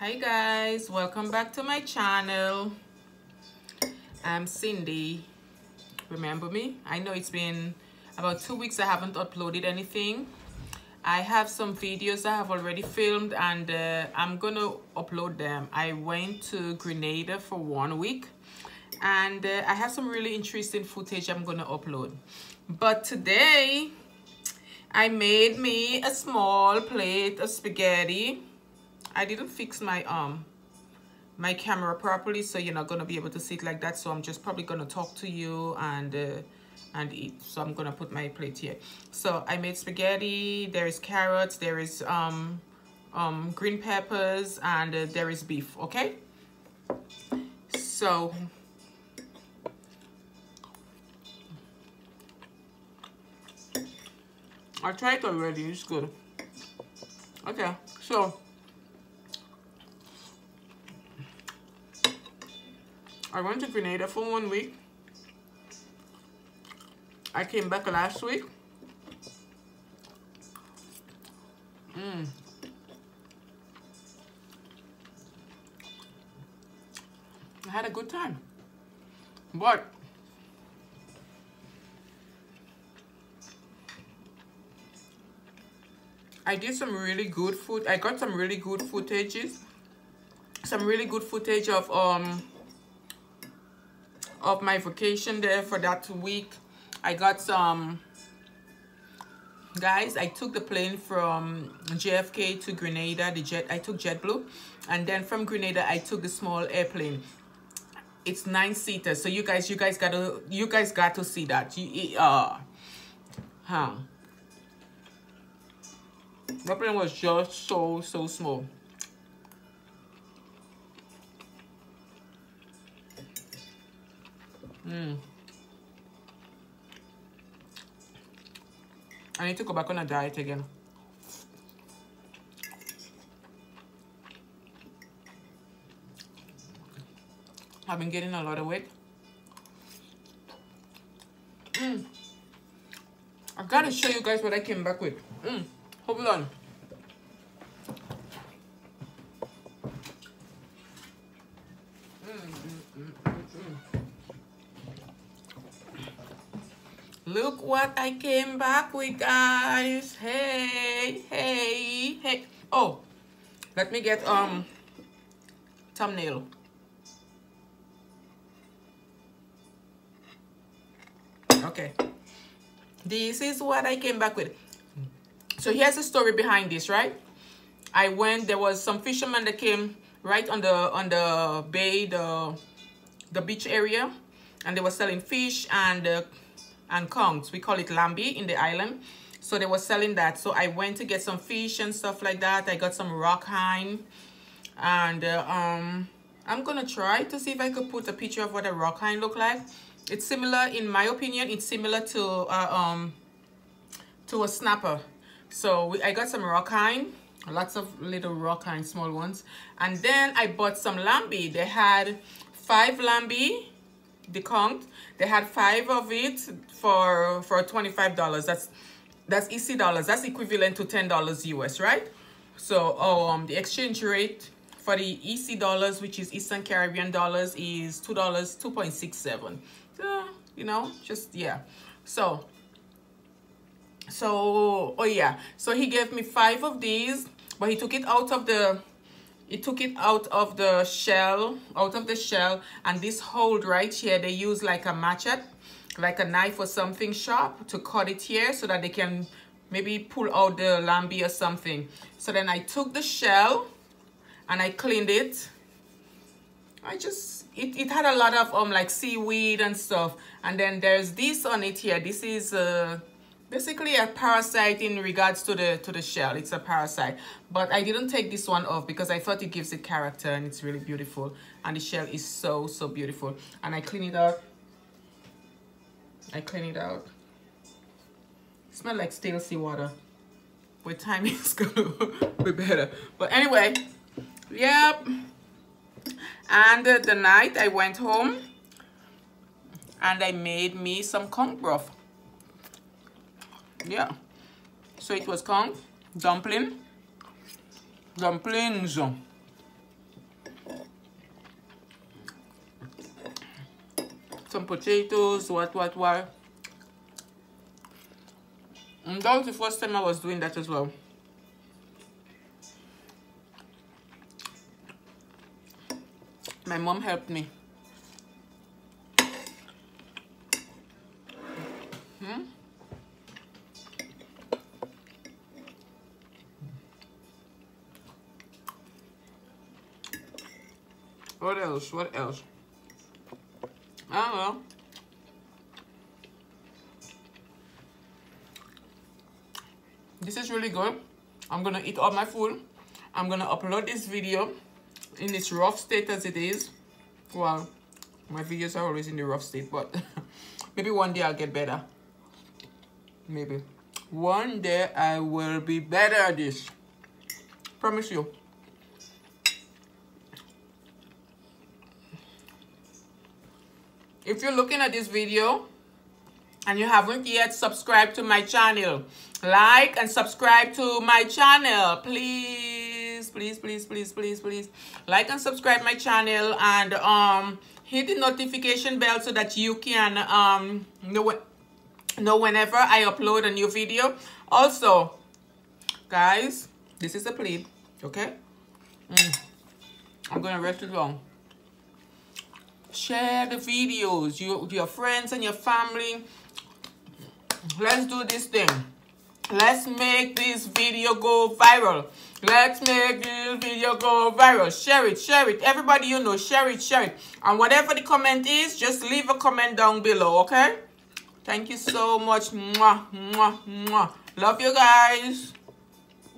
hi guys. Welcome back to my channel. I'm cindy. Remember me? I know it's been about two weeks i haven't uploaded anything. I have some videos i have already filmed and uh, i'm gonna upload them. I went to grenada for one week and uh, i have some really interesting footage i'm gonna upload. But today I made me a small plate of spaghetti. I didn't fix my um my camera properly, so you're not gonna be able to see it like that. So I'm just probably gonna talk to you and uh, and eat. So I'm gonna put my plate here. So I made spaghetti. There is carrots. There is um um green peppers and uh, there is beef. Okay. So I tried already, it's good. Okay, so I went to Grenada for one week. I came back last week. Mm. I had a good time. But I did some really good food. I got some really good footages. Some really good footage of um of my vacation there for that week. I got some guys, I took the plane from JFK to Grenada, the jet I took JetBlue, and then from Grenada I took the small airplane. It's nine seater. So you guys you guys got to you guys got to see that. You uh huh that plane was just so, so small. Mm. I need to go back on a diet again. I've been getting a lot of weight. Mm. I've got to show you guys what I came back with. Mm. Hold on. Look what I came back with, guys. Hey, hey, hey. Oh, let me get um thumbnail. Okay. This is what I came back with. So here's the story behind this, right? I went, there was some fishermen that came right on the on the bay, the the beach area, and they were selling fish and uh, and conchs. We call it lambi in the island. So they were selling that. So I went to get some fish and stuff like that. I got some rock hind, and uh, um, I'm gonna try to see if I could put a picture of what a rock hind look like. It's similar, in my opinion, it's similar to uh, um to a snapper so we, I got some rock hind, lots of little rock hind, small ones. And then I bought some lambi. They had five lambi, count. They had five of it for for $25. That's that's EC dollars. That's equivalent to $10 US, right? So um the exchange rate for the EC dollars, which is Eastern Caribbean dollars, is $2, 2.67. So, you know, just yeah. So so oh yeah so he gave me five of these but he took it out of the he took it out of the shell out of the shell and this hold right here they use like a machete like a knife or something sharp to cut it here so that they can maybe pull out the lambi or something. So then i took the shell and i cleaned it. I just it, it had a lot of um like seaweed and stuff. And then there's this on it here. This is uh basically a parasite in regards to the to the shell. It's a parasite. But i didn't take this one off because i thought it gives it character and it's really beautiful. And the shell is so so beautiful. And i clean it out. I clean it out. It smell like stale seawater. With time it's gonna be better. But anyway yep. And uh, the night i went home and i made me some conch broth yeah. So it was conch, dumpling, dumplings. Some potatoes, what, what, what. And that was the first time I was doing that as well. My mom helped me. What else? What else? I don't know. This is really good. I'm gonna eat all my food. I'm gonna upload this video in its rough state as it is. Well, my videos are always in the rough state, but maybe one day I'll get better. Maybe. One day I will be better at this. Promise you. If you're looking at this video and you haven't yet subscribed to my channel, like and subscribe to my channel, please, please, please, please, please, please. Like and subscribe my channel and um hit the notification bell so that you can um know know whenever I upload a new video. Also, guys, this is a plate, okay? Mm. I'm gonna rest it long. Share the videos, you, your friends and your family. Let's do this thing. Let's make this video go viral. Let's make this video go viral. Share it, share it. Everybody you know, share it, share it. And whatever the comment is, just leave a comment down below, okay? Thank you so much. Mwah, mwah, mwah. Love you guys.